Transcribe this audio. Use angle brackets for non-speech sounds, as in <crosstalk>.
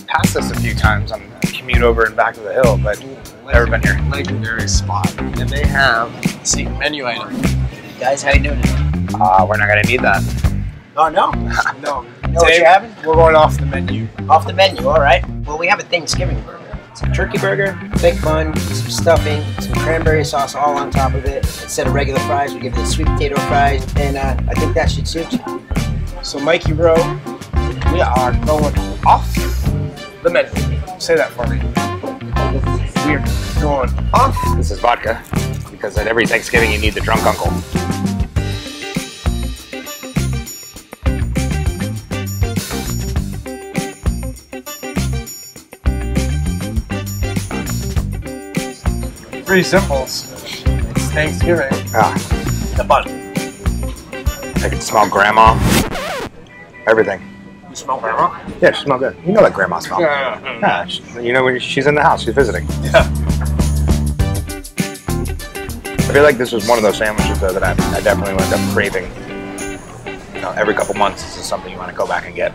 passed this a few times on the commute over and back to the hill, but never been here. Legendary spot. And they have see menu item. Guys, how you doing? Uh, we're not gonna need that. Oh no, <laughs> No. you know what you're having? We're going off the menu. Off the menu, all right. Well, we have a Thanksgiving burger. It's a turkey burger, thick bun, some stuffing, some cranberry sauce all on top of it. Instead of regular fries, we give the sweet potato fries, and uh, I think that should suit you. So Mikey Roe, we are going off the menu. Say that for me. We are going off. This is vodka, because at every Thanksgiving you need the drunk uncle. Three symbols. It's Thanksgiving. Ah, The bun. I can smell grandma. Everything. You smell grandma? Yeah, she smells good. You know that grandma smell. Yeah. Yeah, she- you know when she's in the house, she's visiting. Yeah. I feel like this was one of those sandwiches though that I, I definitely wound up craving. You know, every couple months, this is something you want to go back and get.